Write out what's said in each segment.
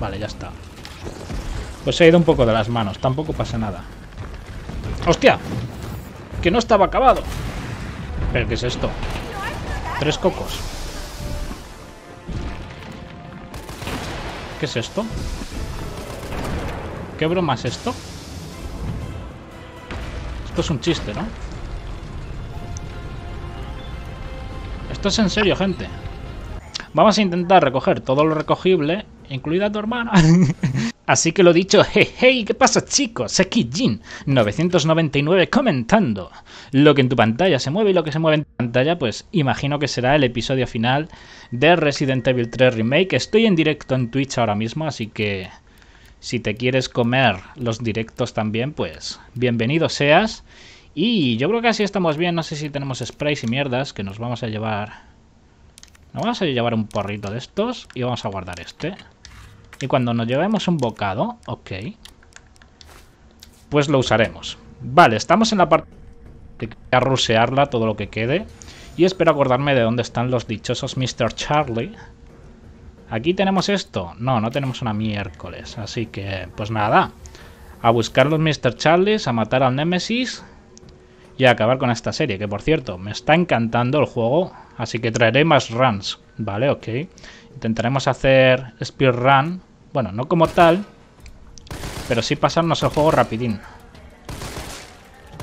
Vale, ya está. Pues se ha ido un poco de las manos. Tampoco pasa nada. ¡Hostia! Que no estaba acabado. ¿Pero qué es esto? Tres cocos. ¿Qué es esto? ¿Qué broma es esto? Esto es un chiste, ¿no? Esto es en serio, gente. Vamos a intentar recoger todo lo recogible, incluida tu hermana. Así que lo dicho, hey, hey, ¿qué pasa chicos? Aquí Jin, 999 comentando. Lo que en tu pantalla se mueve y lo que se mueve en tu pantalla, pues imagino que será el episodio final de Resident Evil 3 Remake. Estoy en directo en Twitch ahora mismo, así que si te quieres comer los directos también, pues bienvenido seas. Y yo creo que así estamos bien. No sé si tenemos sprays y mierdas que nos vamos a llevar. Nos vamos a llevar un porrito de estos y vamos a guardar este. Y cuando nos llevemos un bocado, ok, pues lo usaremos. Vale, estamos en la parte de rusearla todo lo que quede. Y espero acordarme de dónde están los dichosos Mr. Charlie. ¿Aquí tenemos esto? No, no tenemos una miércoles. Así que, pues nada. A buscar los Mr. Charlies, a matar al Nemesis y a acabar con esta serie. Que por cierto, me está encantando el juego. Así que traeré más runs. Vale, ok. Intentaremos hacer speedrun. Bueno, no como tal. Pero sí pasarnos el juego rapidín.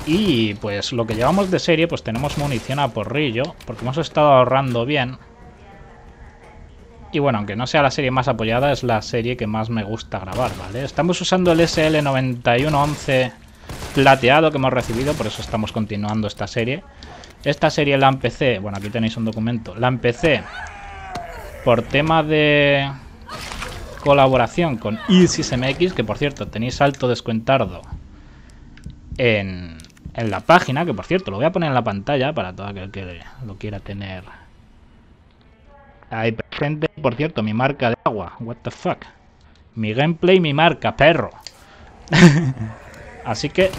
Y pues lo que llevamos de serie, pues tenemos munición a porrillo. Porque hemos estado ahorrando bien. Y bueno, aunque no sea la serie más apoyada, es la serie que más me gusta grabar, ¿vale? Estamos usando el SL9111 plateado que hemos recibido, por eso estamos continuando esta serie. Esta serie la empecé, bueno, aquí tenéis un documento, la empecé por tema de colaboración con MX, que por cierto tenéis alto descuentardo en, en la página, que por cierto lo voy a poner en la pantalla para todo aquel que lo quiera tener Ahí presente, por cierto, mi marca de agua. What the fuck. Mi gameplay, mi marca, perro. Así que...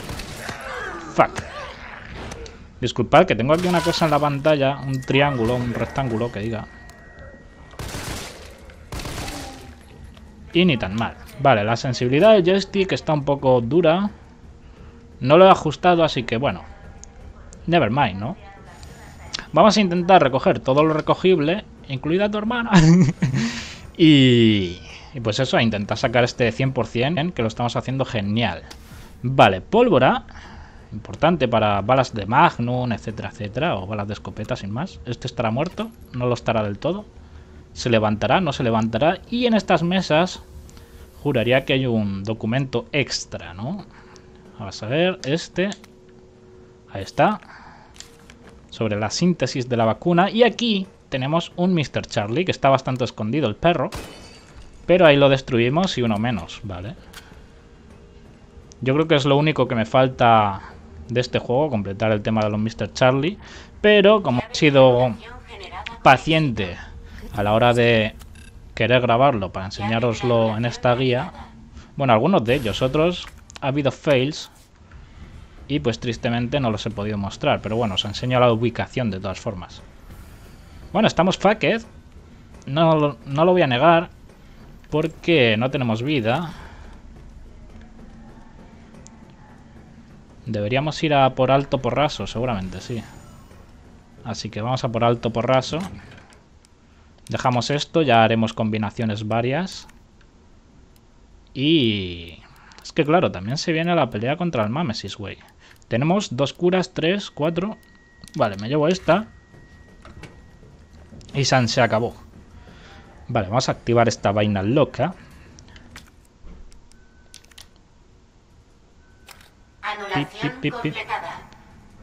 Fuck. Disculpad que tengo aquí una cosa en la pantalla. Un triángulo, un rectángulo que diga. Y ni tan mal. Vale, la sensibilidad del joystick está un poco dura. No lo he ajustado, así que bueno. Never mind, ¿no? Vamos a intentar recoger todo lo recogible incluida tu hermana. y, pues eso, a intentar sacar este 100%, que lo estamos haciendo genial. Vale, pólvora. Importante para balas de Magnum, etcétera, etcétera. O balas de escopeta, sin más. Este estará muerto, no lo estará del todo. Se levantará, no se levantará. Y en estas mesas juraría que hay un documento extra, ¿no? Vamos a ver, este. Ahí está. Sobre la síntesis de la vacuna. Y aquí tenemos un Mr. Charlie, que está bastante escondido el perro. Pero ahí lo destruimos y uno menos, ¿vale? Yo creo que es lo único que me falta de este juego, completar el tema de los Mr. Charlie. Pero como he sido paciente a la hora de querer grabarlo para enseñároslo en esta guía, bueno, algunos de ellos, otros ha habido fails y pues tristemente no los he podido mostrar. Pero bueno, os enseño la ubicación de todas formas. Bueno, estamos fucked. No, no lo voy a negar. Porque no tenemos vida. Deberíamos ir a por alto porraso, seguramente, sí. Así que vamos a por alto porraso. Dejamos esto, ya haremos combinaciones varias. Y... Es que claro, también se viene la pelea contra el Mamesis, güey. Tenemos dos curas, tres, cuatro... Vale, me llevo esta. Y San se acabó. Vale, vamos a activar esta vaina loca.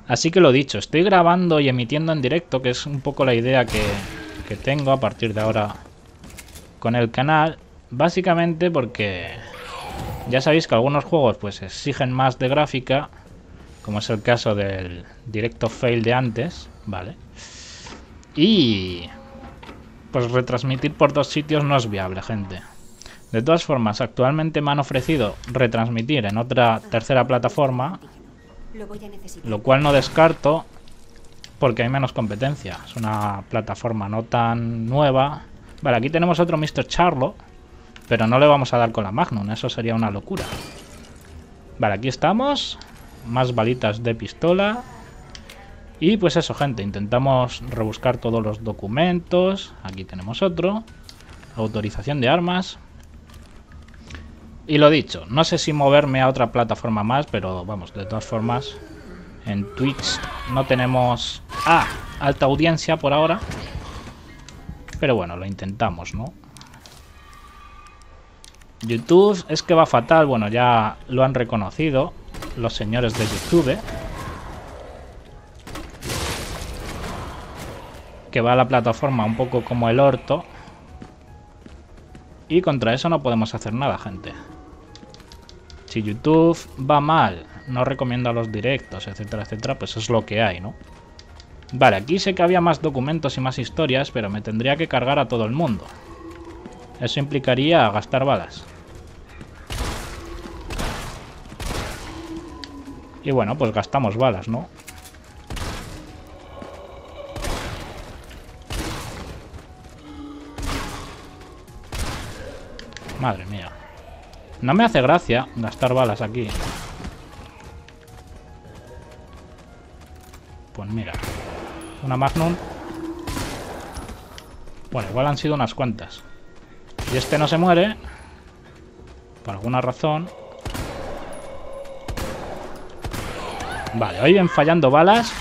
Así que lo dicho, estoy grabando y emitiendo en directo, que es un poco la idea que, que tengo a partir de ahora con el canal. Básicamente porque ya sabéis que algunos juegos pues exigen más de gráfica, como es el caso del directo fail de antes, ¿vale? Y pues retransmitir por dos sitios no es viable, gente. De todas formas, actualmente me han ofrecido retransmitir en otra tercera plataforma, lo cual no descarto porque hay menos competencia. Es una plataforma no tan nueva. Vale, aquí tenemos otro Mr. Charlo, Pero no le vamos a dar con la Magnum, eso sería una locura. Vale, aquí estamos. Más balitas de pistola. Y pues eso, gente, intentamos rebuscar todos los documentos. Aquí tenemos otro. Autorización de armas. Y lo dicho, no sé si moverme a otra plataforma más, pero vamos, de todas formas, en Twitch no tenemos... Ah, alta audiencia por ahora. Pero bueno, lo intentamos, ¿no? YouTube es que va fatal, bueno, ya lo han reconocido los señores de YouTube. Que va a la plataforma un poco como el orto. Y contra eso no podemos hacer nada, gente. Si YouTube va mal, no recomienda los directos, etcétera, etcétera, pues es lo que hay, ¿no? Vale, aquí sé que había más documentos y más historias, pero me tendría que cargar a todo el mundo. Eso implicaría gastar balas. Y bueno, pues gastamos balas, ¿no? Madre mía. No me hace gracia gastar balas aquí. Pues mira. Una Magnum. Bueno, igual han sido unas cuantas. Y este no se muere. Por alguna razón. Vale, hoy ven fallando balas.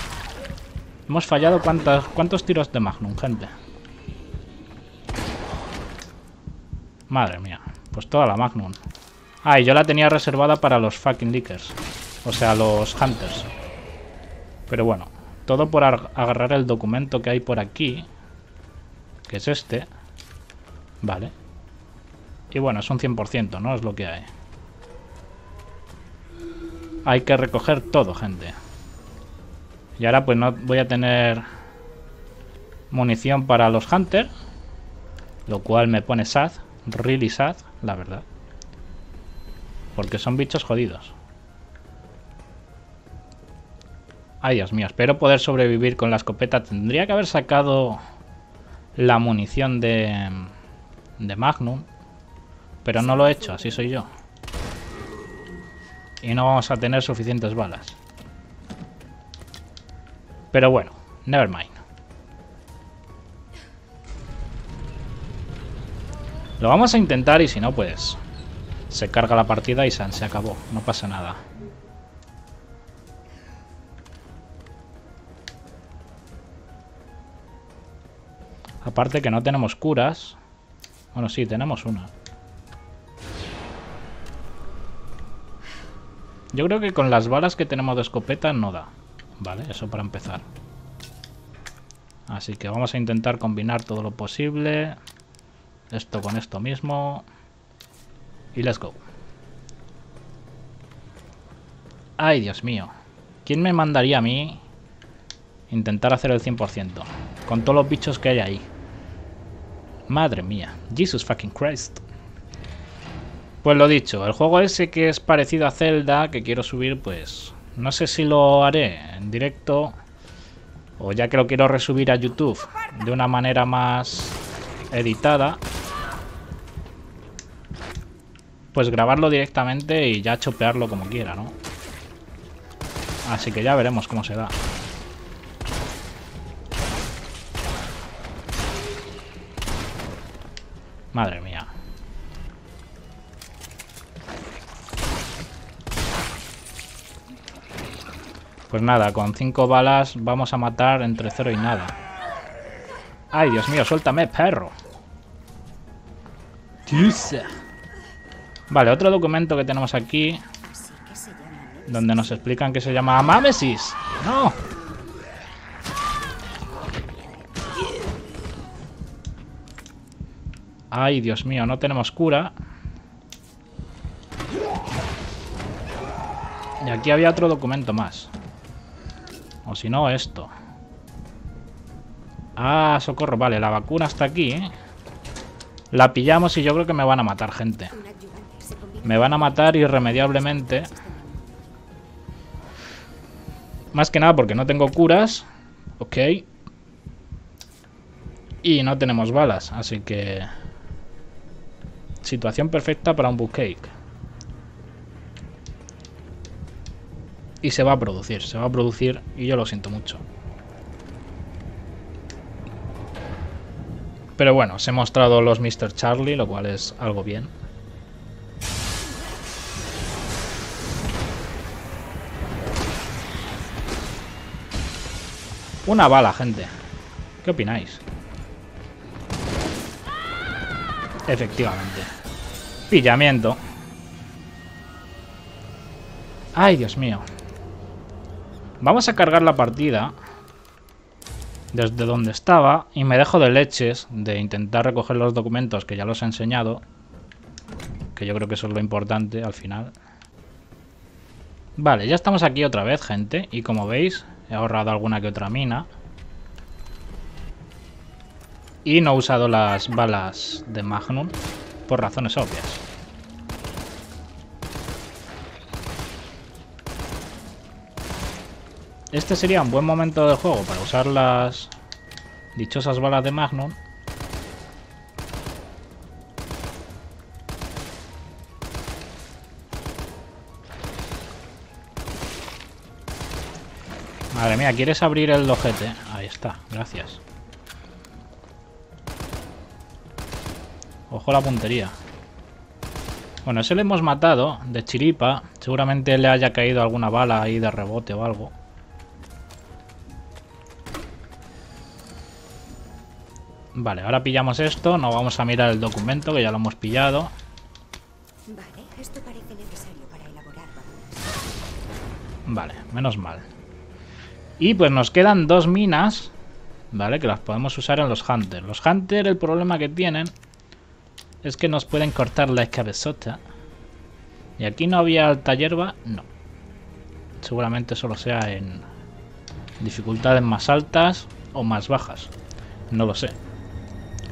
Hemos fallado cuántas, cuántos tiros de Magnum, gente. Madre mía. Pues toda la Magnum. Ah, y yo la tenía reservada para los fucking leakers. O sea, los hunters. Pero bueno. Todo por agarrar el documento que hay por aquí. Que es este. Vale. Y bueno, es un 100%, ¿no? Es lo que hay. Hay que recoger todo, gente. Y ahora pues no voy a tener munición para los Hunters. Lo cual me pone sad. Really sad, la verdad. Porque son bichos jodidos. Ay, Dios mío. Espero poder sobrevivir con la escopeta. Tendría que haber sacado la munición de, de Magnum. Pero no lo he hecho, así soy yo y no vamos a tener suficientes balas. Pero bueno, never mind. Lo vamos a intentar y si no, pues se carga la partida y se acabó. No pasa nada. Aparte que no tenemos curas. Bueno, sí, tenemos una. Yo creo que con las balas que tenemos de escopeta no da. Vale, eso para empezar. Así que vamos a intentar combinar todo lo posible. Esto con esto mismo. Y let's go. Ay, Dios mío. ¿Quién me mandaría a mí intentar hacer el 100%? Con todos los bichos que hay ahí. Madre mía. Jesus fucking Christ. Pues lo dicho, el juego ese que es parecido a Zelda, que quiero subir, pues no sé si lo haré en directo o ya que lo quiero resubir a YouTube de una manera más editada, pues grabarlo directamente y ya chopearlo como quiera, ¿no? Así que ya veremos cómo se da. Madre mía. Pues nada, con cinco balas vamos a matar entre cero y nada. ¡Ay, Dios mío! ¡Suéltame, perro! Vale, otro documento que tenemos aquí. Donde nos explican que se llama Amámesis. ¡No! Ay, Dios mío, no tenemos cura. Y aquí había otro documento más. O si no, esto. Ah, socorro. Vale, la vacuna está aquí, ¿eh? La pillamos y yo creo que me van a matar, gente. Me van a matar irremediablemente. Más que nada porque no tengo curas. Ok. Y no tenemos balas, así que... Situación perfecta para un bookcake. Y se va a producir, se va a producir y yo lo siento mucho. Pero bueno, se he mostrado los Mr. Charlie, lo cual es algo bien. Una bala, gente. ¿Qué opináis? Efectivamente. Pillamiento. Ay, Dios mío. Vamos a cargar la partida desde donde estaba y me dejo de leches de intentar recoger los documentos que ya los he enseñado. Que yo creo que eso es lo importante al final. Vale, ya estamos aquí otra vez, gente. Y como veis, he ahorrado alguna que otra mina. Y no he usado las balas de Magnum por razones obvias. Este sería un buen momento de juego para usar las dichosas balas de Magnum. Madre mía, ¿quieres abrir el ojete? Ahí está, gracias. Ojo la puntería. Bueno, ese le hemos matado de chiripa. Seguramente le haya caído alguna bala ahí de rebote o algo. Vale, ahora pillamos esto. No vamos a mirar el documento, que ya lo hemos pillado. Vale, esto parece necesario para elaborar Vale, menos mal. Y pues nos quedan dos minas, ¿vale? Que las podemos usar en los Hunters. Los Hunters, el problema que tienen es que nos pueden cortar la cabezota. Y aquí no había alta hierba, no. Seguramente solo sea en dificultades más altas o más bajas. No lo sé.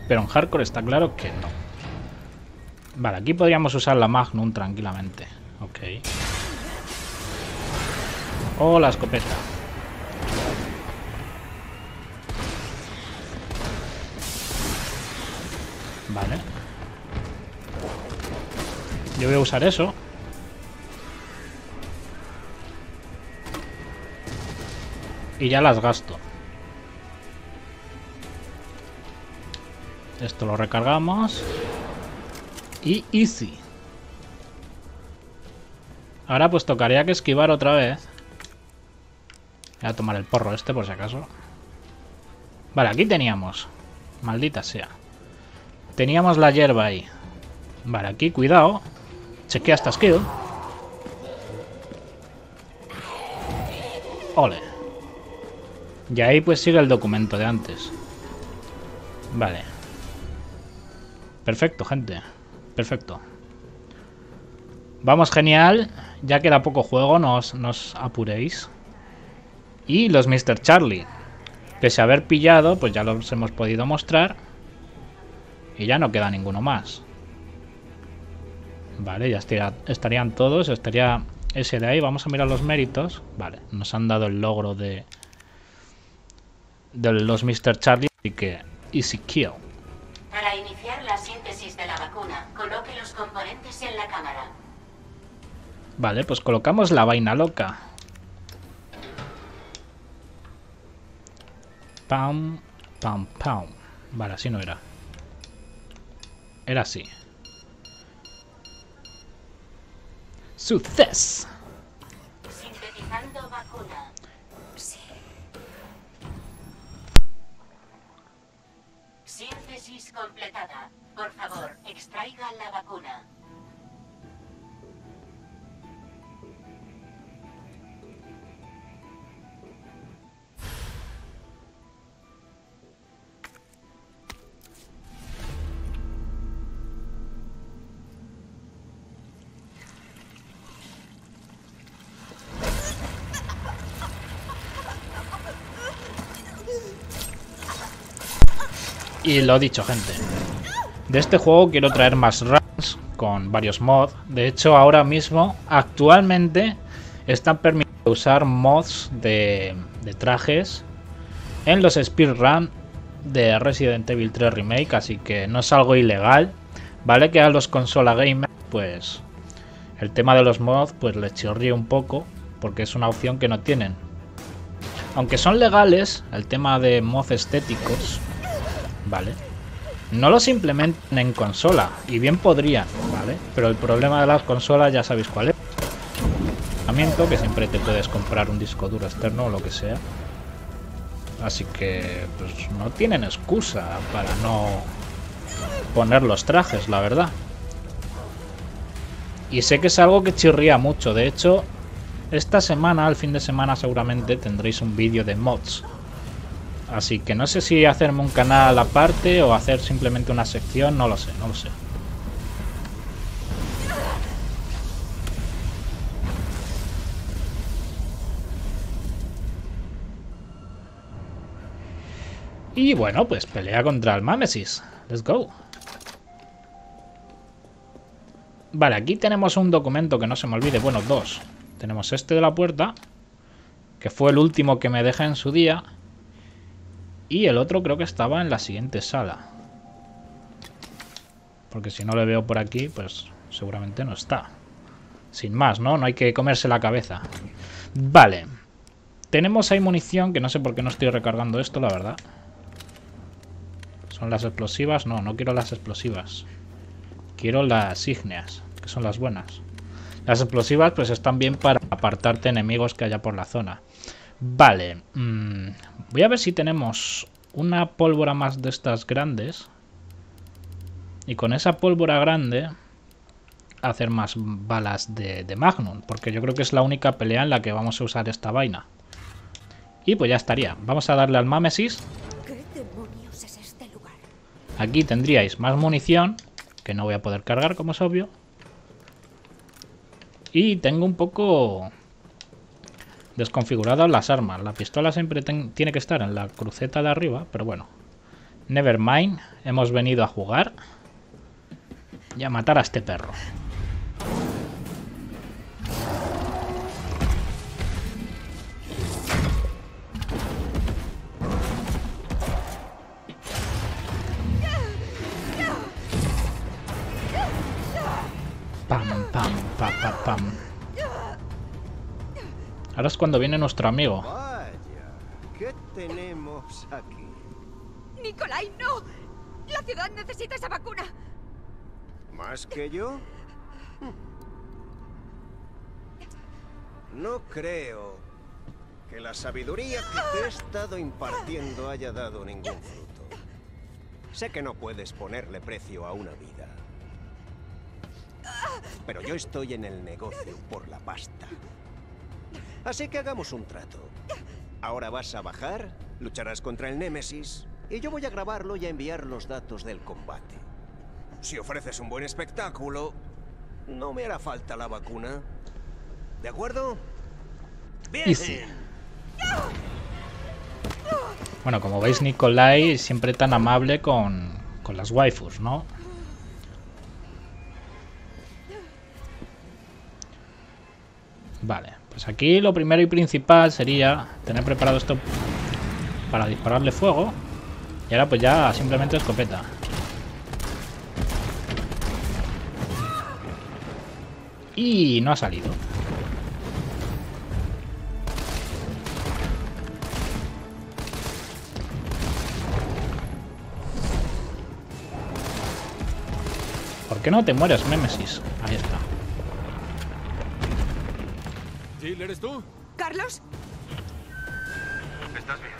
Pero en hardcore está claro que no. Vale, aquí podríamos usar la Magnum tranquilamente. Ok. O la escopeta. Vale. Yo voy a usar eso. Y ya las gasto. Esto lo recargamos. Y easy. Ahora pues tocaría que esquivar otra vez. Voy a tomar el porro este por si acaso. Vale, aquí teníamos. Maldita sea. Teníamos la hierba ahí. Vale, aquí, cuidado. Chequea esta skill. Ole. Y ahí pues sigue el documento de antes. Vale. Perfecto, gente. Perfecto. Vamos, genial. Ya queda poco juego, no os, apuréis. Y los Mr. Charlie. Pese a haber pillado, pues ya los hemos podido mostrar. Y ya no queda ninguno más. Vale, ya estarían todos. Estaría ese de ahí. Vamos a mirar los méritos. Vale, nos han dado el logro de, de los Mr. Charlie. Así que, easy kill. Para iniciar la síntesis de la vacuna, coloque los componentes en la cámara. Vale, pues colocamos la vaina loca. Pam, pam, pam. Vale, así no era. Era así. Sintetizando vacuna. completada. Por favor, extraiga la vacuna. Y lo dicho, gente. De este juego quiero traer más runs con varios mods. De hecho, ahora mismo, actualmente, están permitidos usar mods de, trajes en los speedrun de Resident Evil 3 Remake, así que no es algo ilegal. Vale que a los consola gamers, pues el tema de los mods, pues les chirría un poco, porque es una opción que no tienen. Aunque son legales, el tema de mods estéticos, ¿vale? No los implementan en consola, y bien podrían, ¿vale? Pero el problema de las consolas ya sabéis cuál es. Que siempre te puedes comprar un disco duro externo o lo que sea. Así que pues no tienen excusa para no poner los trajes, la verdad. Y sé que es algo que chirría mucho. De hecho, esta semana, al fin de semana seguramente, tendréis un vídeo de mods. Así que no sé si hacerme un canal aparte o hacer simplemente una sección, no lo sé, no lo sé. Y bueno, pues pelea contra el Mamesis. Let's go. Vale, aquí tenemos un documento que no se me olvide. Bueno, dos. Tenemos este de la puerta, que fue el último que me deja en su día. Y el otro creo que estaba en la siguiente sala. Porque si no le veo por aquí, pues seguramente no está. Sin más, ¿no? No hay que comerse la cabeza. Vale. Tenemos ahí munición, que no sé por qué no estoy recargando esto, la verdad. ¿Son las explosivas? No, no quiero las explosivas. Quiero las ígneas, que son las buenas. Las explosivas pues están bien para apartarte enemigos que haya por la zona. Vale. Mm, voy a ver si tenemos una pólvora más de estas grandes. Y con esa pólvora grande hacer más balas de, de, Magnum. Porque yo creo que es la única pelea en la que vamos a usar esta vaina. Y pues ya estaría. Vamos a darle al Mámesis. Aquí tendríais más munición, que no voy a poder cargar, como es obvio. Y tengo un poco desconfiguradas las armas. La pistola siempre tiene que estar en la cruceta de arriba, pero bueno. Nevermind, hemos venido a jugar y a matar a este perro. Ahora es cuando viene nuestro amigo. Vaya, ¿qué tenemos aquí? ¡Nicolai, no! ¡La ciudad necesita esa vacuna! ¿Más que yo? No creo que la sabiduría que te he estado impartiendo haya dado ningún fruto. Sé que no puedes ponerle precio a una vida. Pero yo estoy en el negocio por la pasta. Así que hagamos un trato. Ahora vas a bajar, lucharás contra el Némesis, y yo voy a grabarlo y a enviar los datos del combate. Si ofreces un buen espectáculo, no me hará falta la vacuna. ¿De acuerdo? Bien. Bueno, como veis, Nikolai siempre tan amable con, con las waifus, ¿no? Vale, pues aquí lo primero y principal sería tener preparado esto para dispararle fuego. Y ahora pues ya simplemente escopeta. Y no ha salido. ¿Por qué no te mueres, Nemesis? Ahí está. ¿Eres tú? ¿Carlos? ¿Estás bien?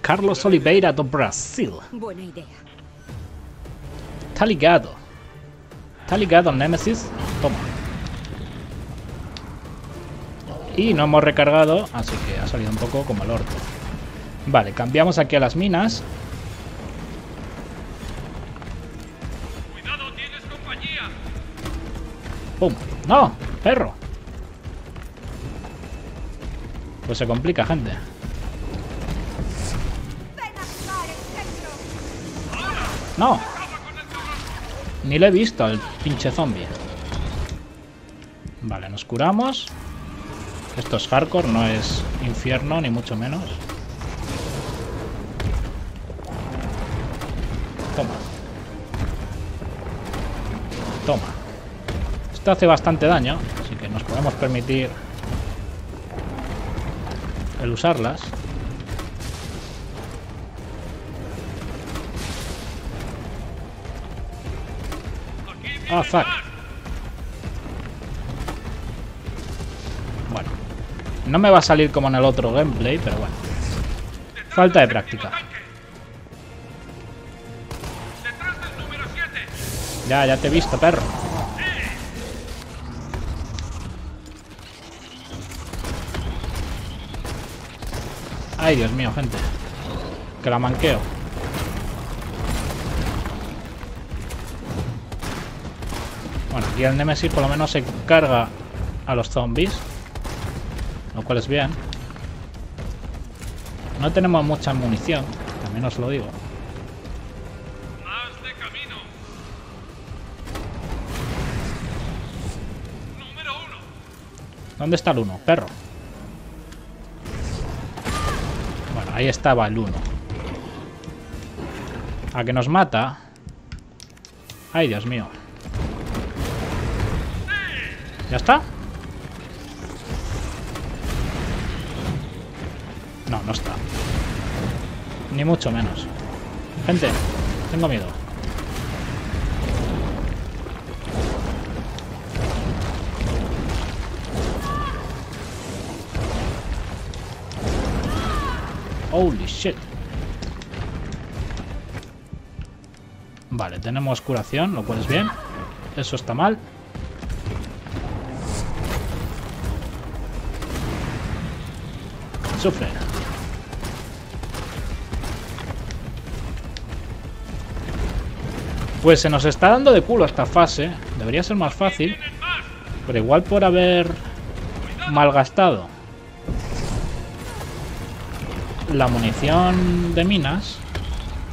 Carlos Oliveira do Brasil. Buena idea. Está ligado. Está ligado Nemesis. Toma. Y no hemos recargado, así que ha salido un poco como el orto. Vale, cambiamos aquí a las minas. ¡Cuidado, tienes compañía! ¡Pum! ¡No! ¡Perro! Pues se complica, gente. ¡No! Ni lo he visto al pinche zombie. Vale, nos curamos. Esto es hardcore, no es infierno, ni mucho menos. Toma. toma. Esto hace bastante daño, así que nos podemos permitir el usarlas. Ah, fuck. Bueno. No me va a salir como en el otro gameplay, pero bueno. Falta de práctica. ¡Detrás del número 7! Ya, ya te he visto, perro. Ay, Dios mío, gente. Que la manqueo. Bueno, aquí el Nemesis por lo menos se carga a los zombies. Lo cual es bien. No tenemos mucha munición, también os lo digo. ¡Más de camino! ¡Número 1! ¿Dónde está el 1? Perro. Ahí estaba el 1. A que nos mata. Ay, Dios mío. ¿Ya está? No, no está. Ni mucho menos. Gente, tengo miedo. Holy shit. Vale, tenemos curación, lo cual es bien. Eso está mal. Sufre. Pues se nos está dando de culo esta fase. Debería ser más fácil. Pero igual por haber malgastado la munición de minas.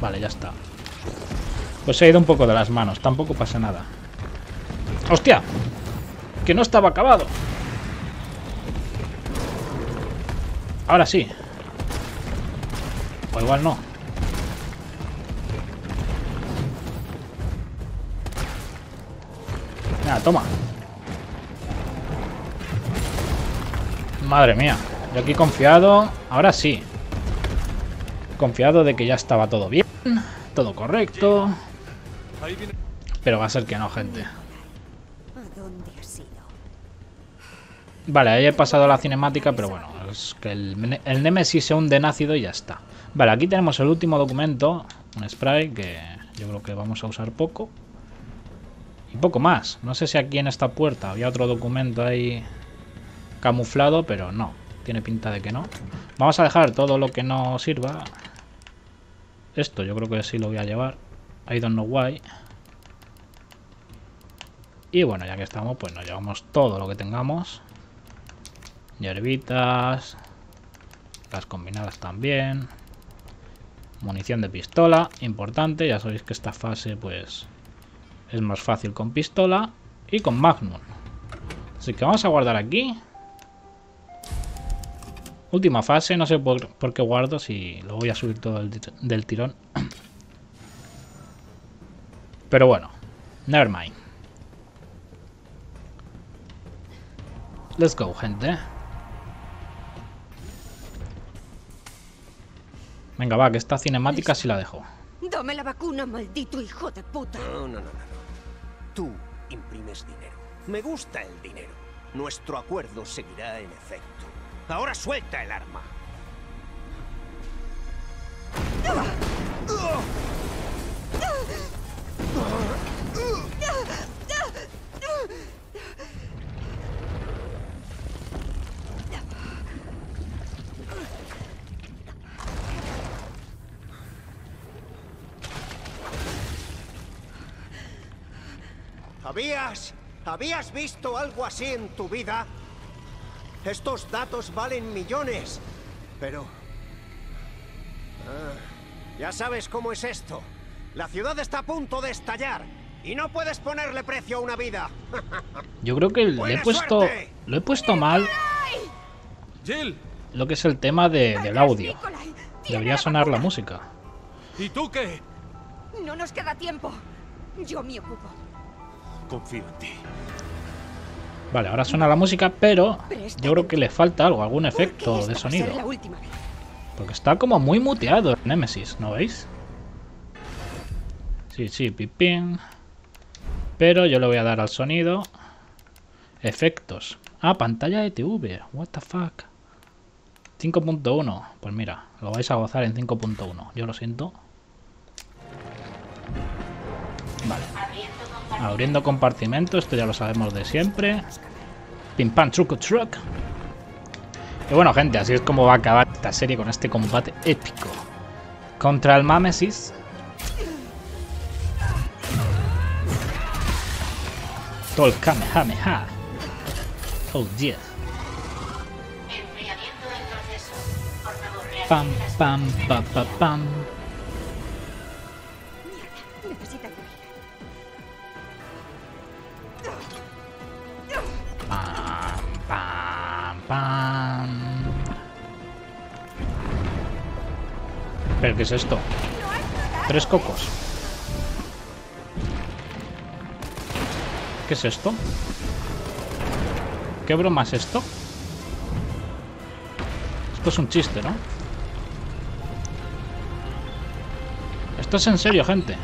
Vale, ya está. Pues se ha ido un poco de las manos. Tampoco pasa nada. ¡Hostia! Que no estaba acabado. Ahora sí. O igual no. Nada, toma. Madre mía. Yo aquí confiado. Ahora sí. Confiado de que ya estaba todo bien. Todo correcto. Pero va a ser que no, gente. Vale, ahí he pasado la cinemática, pero bueno, es que el, el Nemesis se hunde en ácido y ya está. Vale, aquí tenemos el último documento, un spray que yo creo que vamos a usar poco. Y poco más. No sé si aquí en esta puerta había otro documento ahí camuflado, pero no. Tiene pinta de que no. Vamos a dejar todo lo que no sirva. Esto yo creo que sí lo voy a llevar. I don't know why. Y bueno, ya que estamos, pues nos llevamos todo lo que tengamos. Hierbitas. Las combinadas también. Munición de pistola, importante. Ya sabéis que esta fase, pues, es más fácil con pistola y con Magnum. Así que vamos a guardar aquí. Última fase, no sé por, por qué guardo, si lo voy a subir todo el del tirón. Pero bueno, nevermind. Let's go, gente. Venga, va, que esta cinemática sí la dejo. Dame la vacuna, maldito hijo de puta. No, no, no, no. no. Tú imprimes dinero. Me gusta el dinero. Nuestro acuerdo seguirá en efecto. Ahora suelta el arma. ¿Habías... ¿Habías visto algo así en tu vida? Estos datos valen millones. Pero... Ah, ya sabes cómo es esto. La ciudad está a punto de estallar. Y no puedes ponerle precio a una vida. Yo creo que le he ¡Buena puesto, suerte! lo he puesto mal Jill, lo que es el tema de- del ¡Vayas, audio. Debería sonar la vacuna! ¿y tú qué? No nos queda tiempo. Yo me ocupo. Confío en ti. Vale, ahora suena la música, pero Presta yo creo que le falta algo, algún ¿Por qué efecto de sonido. Porque está como muy muteado el Nemesis, ¿no veis? Sí, sí, pipín. Pero yo le voy a dar al sonido. Efectos. Ah, pantalla de TV. What the fuck. 5.1. Pues mira, lo vais a gozar en 5.1. Yo lo siento. Vale. Abriendo compartimento. Abriendo compartimento, esto ya lo sabemos de siempre. Pim pam, truco truck. Y bueno, gente, así es como va a acabar esta serie con este combate épico. Contra el Mamesis. Tol Kamehameha. Oh, yeah. Pam, pam, pa, pa, pam. Qué es esto? Tres cocos. ¿Qué es esto? ¿Qué broma es esto? Esto es un chiste, ¿no? Esto es en serio, gente.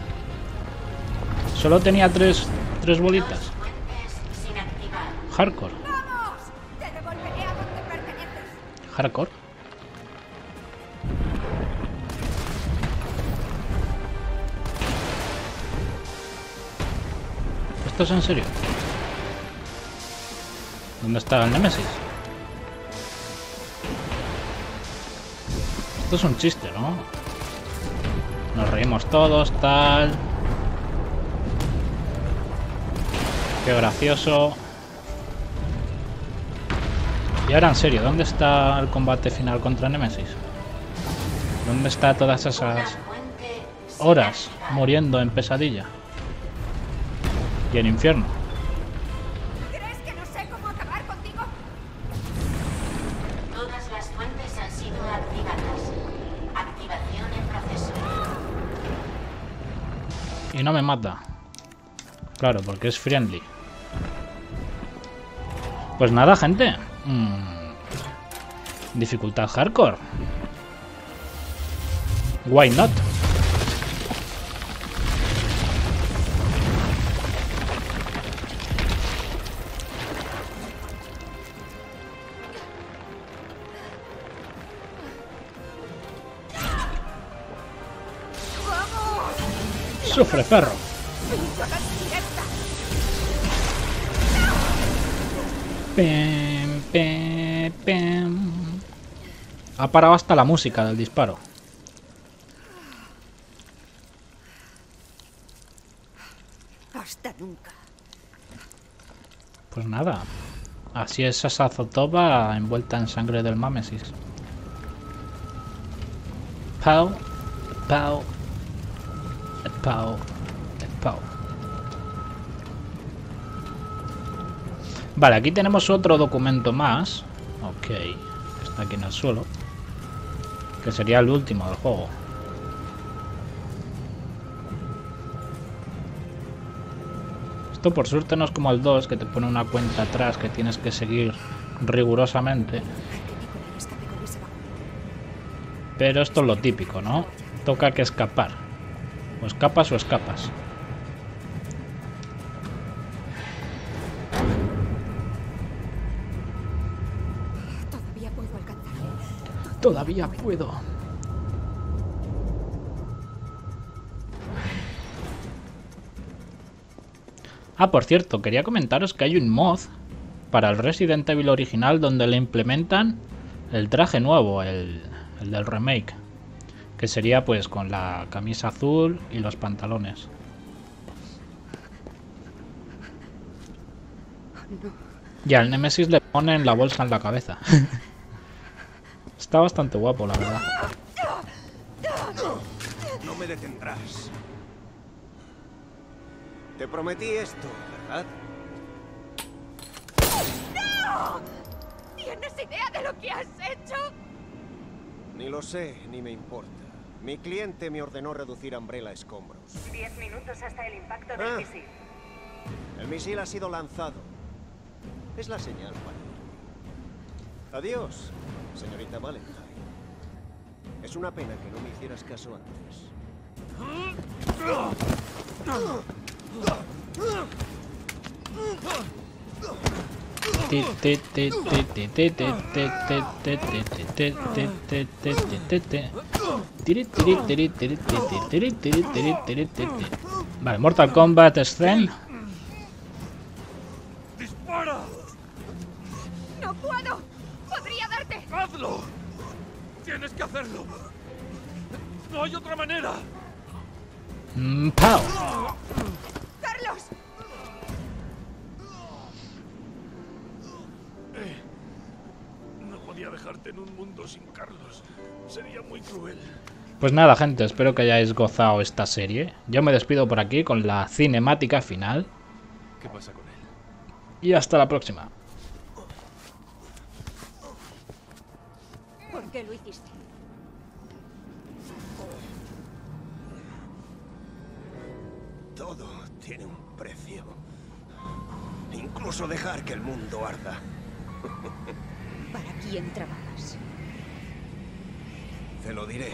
Solo tenía tres, tres bolitas. Hardcore. Hardcore. ¿Esto es en serio? ¿Dónde está el Nemesis? Esto es un chiste, ¿no? Nos reímos todos, tal. Qué gracioso. Y ahora en serio, ¿dónde está el combate final contra Nemesis? ¿Dónde está todas esas horas muriendo en pesadilla? Y en infierno. ¿Crees que no sé cómo acabar contigo? Todas las fuentes han sido activadas. Activación en proceso. Y no me mata. Claro, porque es friendly. Pues nada, gente. Mm. Dificultad hardcore. Why not? Sufre, perro. Pem, pem, pem. Ha parado hasta la música del disparo. Hasta nunca. Pues nada. Así es esa Zotoba envuelta en sangre del Mámesis. Pau, pau, Vale, aquí tenemos otro documento más. Ok, está aquí en el suelo. Que sería el último del juego. Esto por suerte no es como el 2 que te pone una cuenta atrás que tienes que seguir rigurosamente. Pero esto es lo típico, ¿no? Toca que escapar. O escapas o escapas. Todavía puedo alcanzarle. Todavía puedo. Ah, por cierto, quería comentaros que hay un mod para el Resident Evil original donde le implementan el traje nuevo, el, el del remake. Que sería pues con la camisa azul y los pantalones. Y al Nemesis le ponen la bolsa en la cabeza. Está bastante guapo, la verdad. No me detendrás. Te prometí esto, ¿verdad? ¿Tienes idea de lo que has hecho? Ni lo sé, ni me importa. Mi cliente me ordenó reducir Umbrella a escombros. Diez minutos hasta el impacto Ah. misil. El misil ha sido lanzado. Es la señal para. Adiós, señorita Valentine. Es una pena que no me hicieras caso antes. Vale, Mortal Kombat Strength. ¡Dispara! ¡No puedo! ¡Podría darte! ¡Hazlo! ¡Tienes que hacerlo! ¡No hay otra manera! Mm, ¡Pau! En un mundo sin Carlos. Sería muy cruel. Pues nada, gente, espero que hayáis gozado esta serie. Yo me despido por aquí con la cinemática final. ¿Qué pasa con él? Y hasta la próxima. ¿Por qué lo hiciste? Todo tiene un precio. Incluso dejar que el mundo arda. ¿Para quién trabajas? Te lo diré.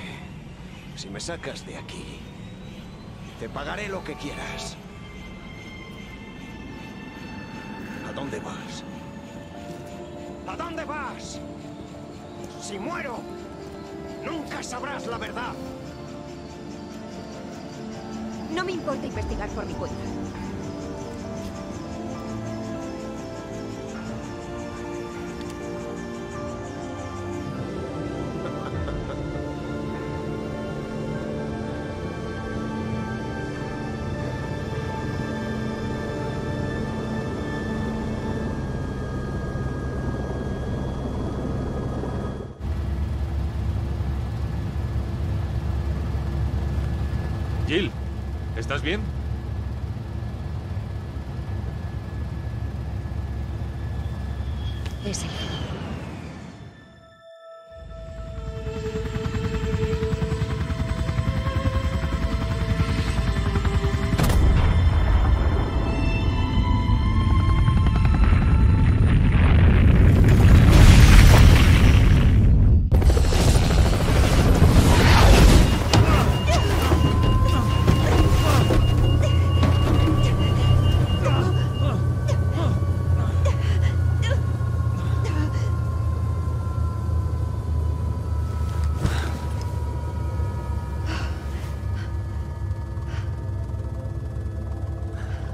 Si me sacas de aquí, te pagaré lo que quieras. ¿A dónde vas? ¿A dónde vas? Si muero, nunca sabrás la verdad. No me importa investigar por mi cuenta. ¿Estás bien?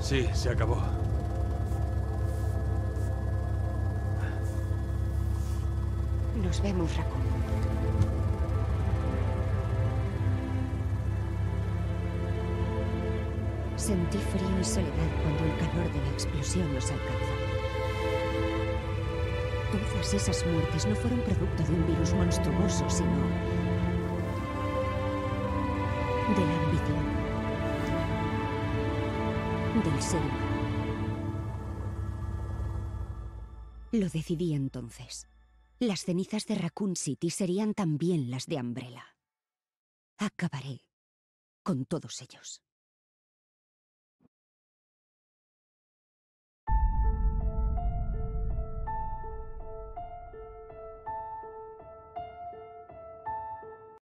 Sí, se acabó. Nos vemos, Raccoon. Sentí frío y soledad cuando el calor de la explosión nos alcanzó. Todas esas muertes no fueron producto de un virus monstruoso, sino Lo decidí entonces. Las cenizas de Raccoon City serían también las de Umbrella. Acabaré con todos ellos.